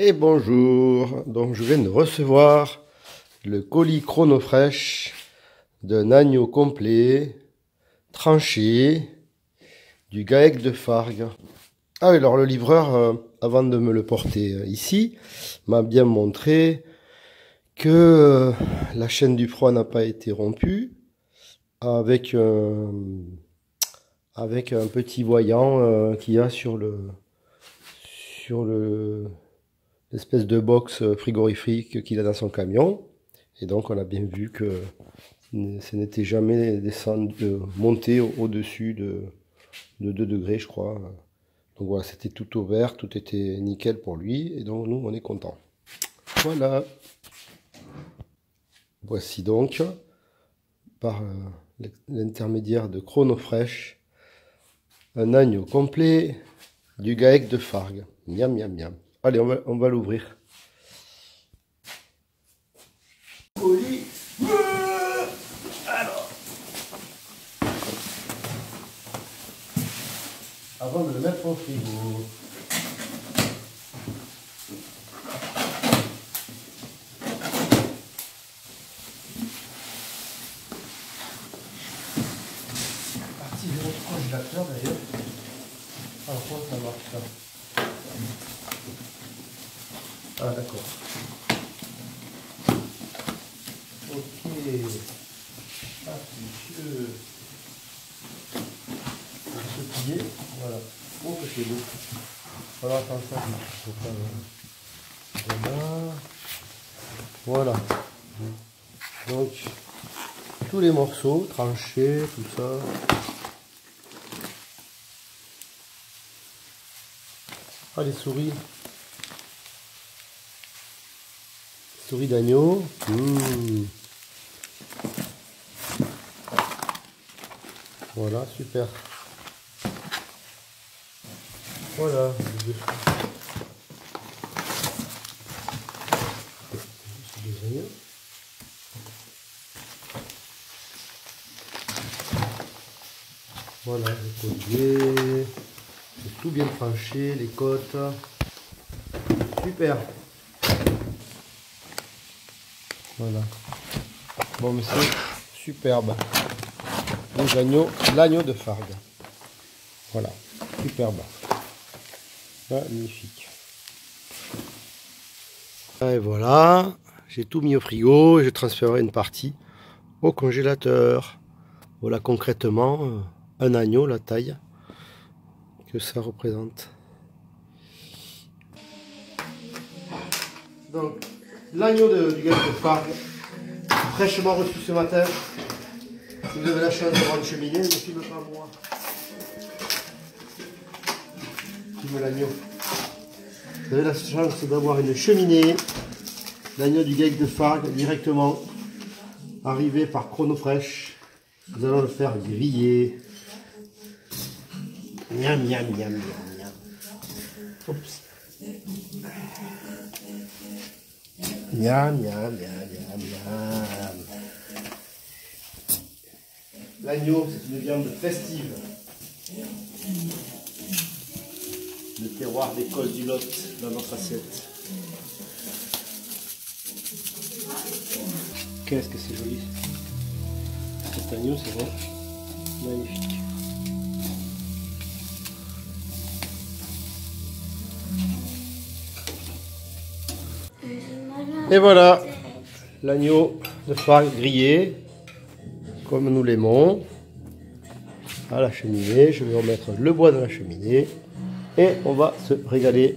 Et bonjour, donc je viens de recevoir le colis chronofresh d'un agneau complet, tranché, du GAEC de Fargue. Ah alors le livreur, euh, avant de me le porter euh, ici, m'a bien montré que euh, la chaîne du froid n'a pas été rompue avec, avec un petit voyant qu'il y a sur le sur le l'espèce de box frigorifique qu'il a dans son camion. Et donc on a bien vu que ce n'était jamais monté au-dessus de, de 2 degrés, je crois. Donc voilà, c'était tout ouvert, tout était nickel pour lui. Et donc nous, on est content. Voilà. Voici donc, par euh, l'intermédiaire de Chronofresh, un agneau complet du GAEC de Fargue. Miam, miam, miam. Allez, on va, on va l'ouvrir. Alors. Avant de le mettre au frigo. Activer le congélateur d'ailleurs. Alors ça marche ça ah d'accord. Ok. Ah monsieur. Se plier. Voilà. Oh que c'est beau. Voilà, ça. Voilà. Voilà. Donc tous les morceaux tranchés, tout ça. Ah les souris. Souris d'agneau. Mmh. Voilà, super. Voilà. Voilà, le collier. Tout bien tranché, les côtes. Super. Voilà. Bon, mais c'est superbe. Les agneaux, l'agneau de Fargue. Voilà, superbe. Magnifique. Et voilà, j'ai tout mis au frigo et je transférerai une partie au congélateur. Voilà concrètement euh, un agneau, la taille que ça représente. Donc, l'agneau du gars de Fargue, fraîchement reçu ce matin. Vous avez la chance d'avoir une cheminée, ne filme pas moi. Filme l'agneau. Vous avez la chance d'avoir une cheminée. L'agneau du GAEC de Fargue directement arrivé par Chronofresh. Nous allons le faire griller. Miam, miam, miam, miam, miam. Oups. Miam, miam, miam, miam, miam. L'agneau, c'est une viande festive. Le terroir des cols du Lot dans notre assiette. Qu'est-ce que c'est joli. Cet agneau, c'est vrai. Magnifique. Et voilà, l'agneau de Fargue grillé, comme nous l'aimons, à la cheminée. Je vais remettre le bois dans la cheminée. Et on va se régaler